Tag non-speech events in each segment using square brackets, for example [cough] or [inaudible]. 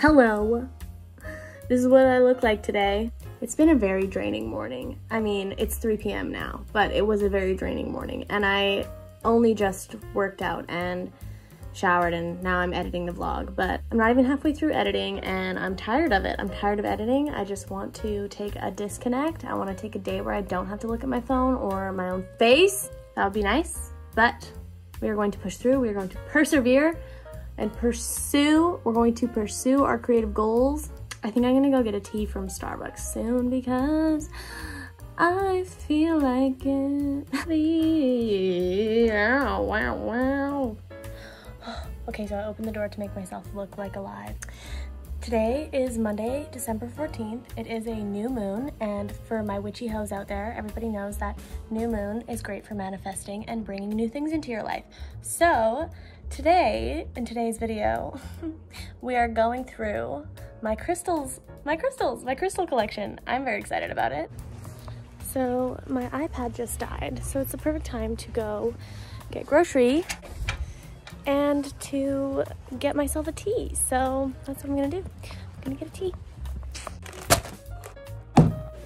Hello. This is what I look like today. It's been a very draining morning. I mean, it's 3 p.m. now, but it was a very draining morning. And I only just worked out and showered and now I'm editing the vlog, but I'm not even halfway through editing and I'm tired of it. I'm tired of editing. I just want to take a disconnect. I want to take a day where I don't have to look at my phone or my own face. That would be nice, but we are going to push through. We are going to persevere and pursue. We're going to pursue our creative goals. I think I'm gonna go get a tea from Starbucks soon because I feel like it. Wow, wow, wow. Okay, so I opened the door to make myself look like alive. Today is Monday, December 14th. It is a new moon, and for my witchy hoes out there, everybody knows that new moon is great for manifesting and bringing new things into your life. So, today, in today's video, [laughs] we are going through my crystals, my crystals, my crystal collection. I'm very excited about it. So, my iPad just died, so it's the perfect time to go get grocery and to get myself a tea. So that's what I'm gonna do. I'm gonna get a tea.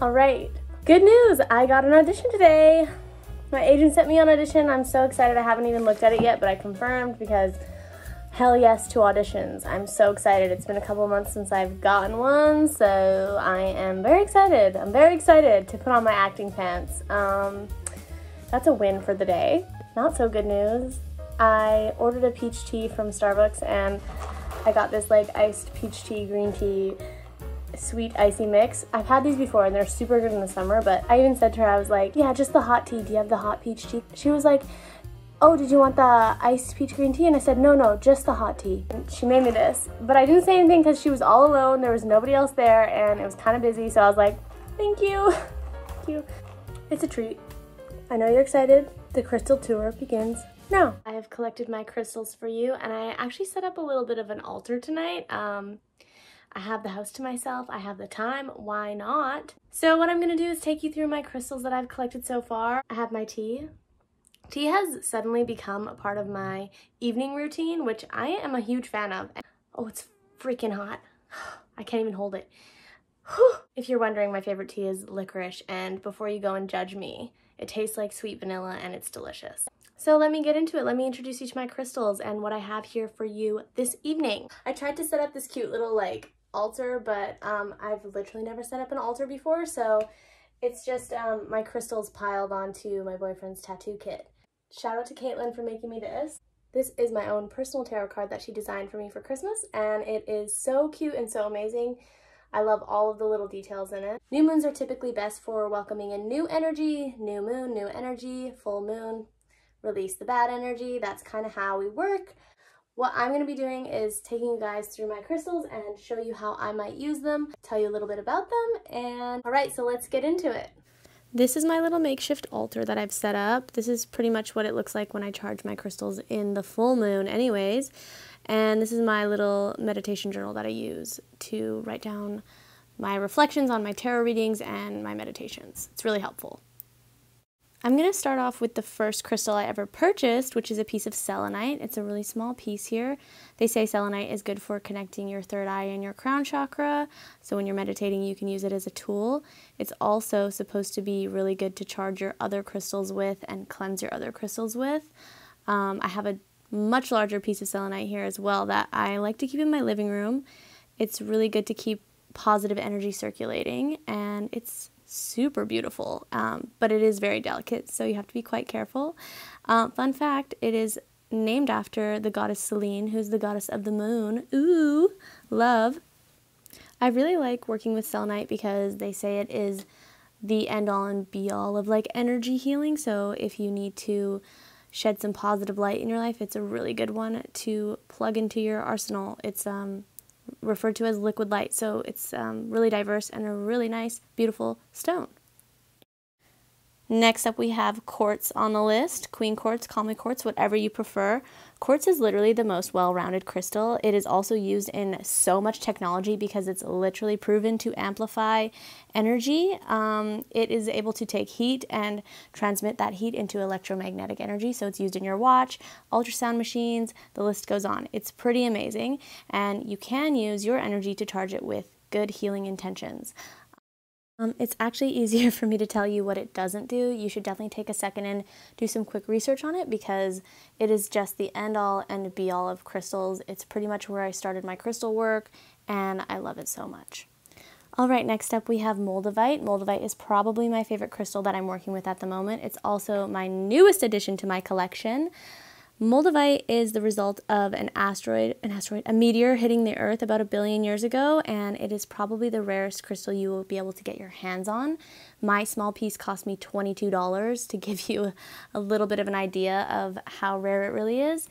All right, good news. I got an audition today. My agent sent me on audition. I'm so excited. I haven't even looked at it yet, but I confirmed because hell yes to auditions. I'm so excited. It's been a couple months since I've gotten one, so I am very excited. I'm very excited to put on my acting pants. Um, that's a win for the day. Not so good news. I ordered a peach tea from Starbucks and I got this like iced peach tea, green tea, sweet icy mix. I've had these before and they're super good in the summer, but I even said to her, I was like, yeah, just the hot tea. Do you have the hot peach tea? She was like, oh, did you want the iced peach green tea? And I said, no, no, just the hot tea. And she made me this, but I didn't say anything because she was all alone. There was nobody else there and it was kind of busy. So I was like, thank you, [laughs] thank you. It's a treat. I know you're excited. The crystal tour begins no. I have collected my crystals for you and I actually set up a little bit of an altar tonight. Um, I have the house to myself, I have the time, why not? So what I'm gonna do is take you through my crystals that I've collected so far. I have my tea. Tea has suddenly become a part of my evening routine, which I am a huge fan of. Oh, it's freaking hot. [sighs] I can't even hold it. [sighs] If you're wondering, my favorite tea is licorice, and before you go and judge me, it tastes like sweet vanilla and it's delicious. So let me get into it. Let me introduce you to my crystals and what I have here for you this evening. I tried to set up this cute little like altar, but um, I've literally never set up an altar before. So it's just um, my crystals piled onto my boyfriend's tattoo kit. Shout out to Caitlin for making me this. This is my own personal tarot card that she designed for me for Christmas, and it is so cute and so amazing. I love all of the little details in it. New moons are typically best for welcoming in new energy, new moon, new energy, full moon, release the bad energy. That's kind of how we work. What I'm going to be doing is taking you guys through my crystals and show you how I might use them, tell you a little bit about them, and all right, so let's get into it. This is my little makeshift altar that I've set up. This is pretty much what it looks like when I charge my crystals in the full moon anyways. And this is my little meditation journal that I use to write down my reflections on my tarot readings and my meditations. It's really helpful. I'm going to start off with the first crystal I ever purchased, which is a piece of selenite. It's a really small piece here. They say selenite is good for connecting your third eye and your crown chakra, so when you're meditating you can use it as a tool. It's also supposed to be really good to charge your other crystals with and cleanse your other crystals with. Um, I have a much larger piece of selenite here as well that I like to keep in my living room. It's really good to keep positive energy circulating and it's super beautiful, um, but it is very delicate, so you have to be quite careful. Uh, fun fact it is named after the goddess Selene, who's the goddess of the moon. Ooh, love. I really like working with selenite because they say it is the end all and be all of like energy healing. So if you need to shed some positive light in your life, it's a really good one to plug into your arsenal. It's um referred to as liquid light. So it's um, really diverse and a really nice, beautiful stone. Next up, we have quartz on the list. Queen quartz, me quartz, whatever you prefer. Quartz is literally the most well rounded crystal. It is also used in so much technology because it's literally proven to amplify energy. Um, it is able to take heat and transmit that heat into electromagnetic energy. So it's used in your watch, ultrasound machines, the list goes on. It's pretty amazing. And you can use your energy to charge it with good healing intentions. Um, it's actually [laughs] easier for me to tell you what it doesn't do. You should definitely take a second and do some quick research on it because it is just the end all and be all of crystals. It's pretty much where I started my crystal work and I love it so much. All right, next up we have Moldavite. Moldavite is probably my favorite crystal that I'm working with at the moment. It's also my newest addition to my collection. Moldavite is the result of an asteroid, an asteroid, a meteor hitting the Earth about a billion years ago, and it is probably the rarest crystal you will be able to get your hands on. My small piece cost me $22 to give you a little bit of an idea of how rare it really is.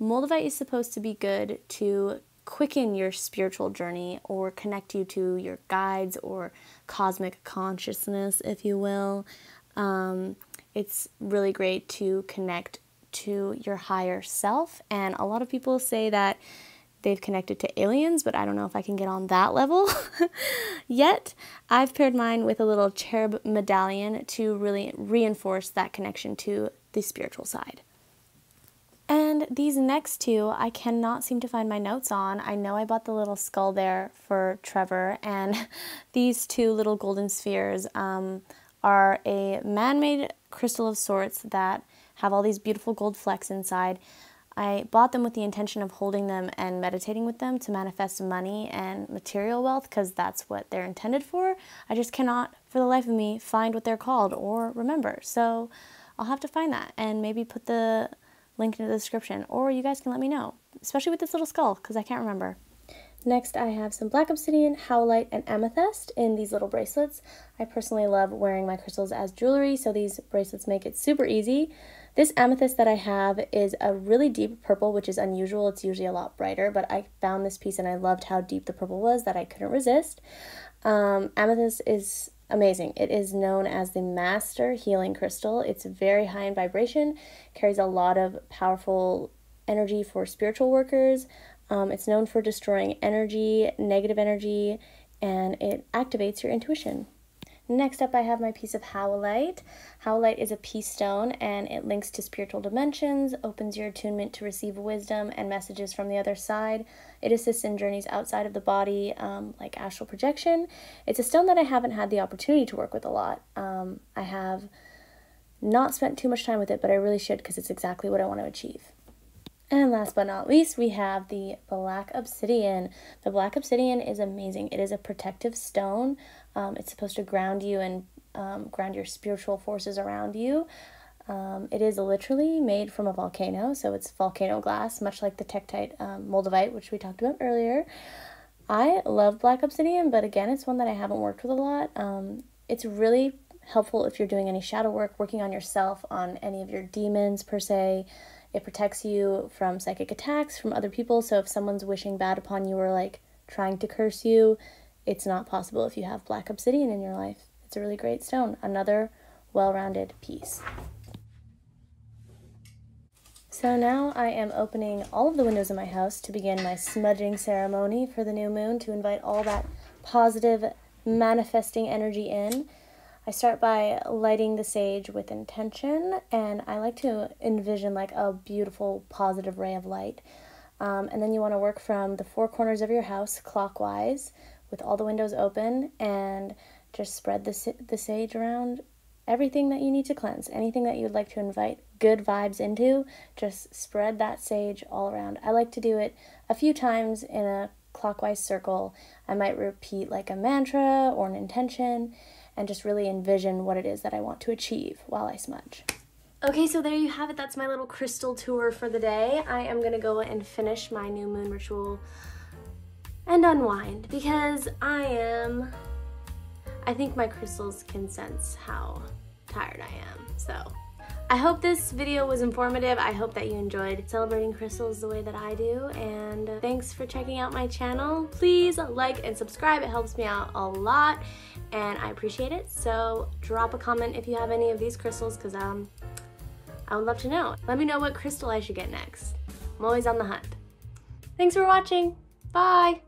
Moldavite is supposed to be good to quicken your spiritual journey or connect you to your guides or cosmic consciousness, if you will. Um, it's really great to connect to your higher self. And a lot of people say that they've connected to aliens, but I don't know if I can get on that level [laughs] yet. I've paired mine with a little cherub medallion to really reinforce that connection to the spiritual side. And these next two, I cannot seem to find my notes on. I know I bought the little skull there for Trevor, and [laughs] these two little golden spheres um, are a man made crystal of sorts that have all these beautiful gold flecks inside. I bought them with the intention of holding them and meditating with them to manifest money and material wealth because that's what they're intended for. I just cannot, for the life of me, find what they're called or remember. So I'll have to find that and maybe put the link in the description or you guys can let me know, especially with this little skull because I can't remember. Next, I have some black obsidian, howlite, and amethyst in these little bracelets. I personally love wearing my crystals as jewelry, so these bracelets make it super easy. This amethyst that I have is a really deep purple, which is unusual. It's usually a lot brighter, but I found this piece and I loved how deep the purple was that I couldn't resist. Um, amethyst is amazing. It is known as the master healing crystal. It's very high in vibration, carries a lot of powerful energy for spiritual workers. Um, it's known for destroying energy, negative energy, and it activates your intuition. Next up, I have my piece of howlite. Howlite is a peace stone and it links to spiritual dimensions, opens your attunement to receive wisdom and messages from the other side. It assists in journeys outside of the body, um, like astral projection. It's a stone that I haven't had the opportunity to work with a lot. Um, I have not spent too much time with it, but I really should because it's exactly what I want to achieve. And last but not least, we have the Black Obsidian. The Black Obsidian is amazing. It is a protective stone. Um, it's supposed to ground you and um, ground your spiritual forces around you. Um, it is literally made from a volcano, so it's volcano glass, much like the Tektite um, Moldavite, which we talked about earlier. I love Black Obsidian, but again, it's one that I haven't worked with a lot. Um, it's really helpful if you're doing any shadow work, working on yourself, on any of your demons per se. It protects you from psychic attacks from other people. So if someone's wishing bad upon you or like trying to curse you, it's not possible if you have black obsidian in your life. It's a really great stone. Another well rounded piece. So now I am opening all of the windows in my house to begin my smudging ceremony for the new moon to invite all that positive manifesting energy in. I start by lighting the sage with intention, and I like to envision like a beautiful positive ray of light. Um, and then you want to work from the four corners of your house clockwise with all the windows open and just spread the, the sage around everything that you need to cleanse, anything that you'd like to invite good vibes into, just spread that sage all around. I like to do it a few times in a clockwise circle. I might repeat like a mantra or an intention and just really envision what it is that I want to achieve while I smudge. Okay, so there you have it. That's my little crystal tour for the day. I am to go and finish my new moon ritual and unwind because I am, I think my crystals can sense how tired I am. So I hope this video was informative. I hope that you enjoyed celebrating crystals the way that I do. And thanks for checking out my channel. Please like and subscribe. It helps me out a lot and I appreciate it. So drop a comment if you have any of these crystals because um, I would love to know. Let me know what crystal I should get next. I'm always on the hunt. Thanks for watching. Bye.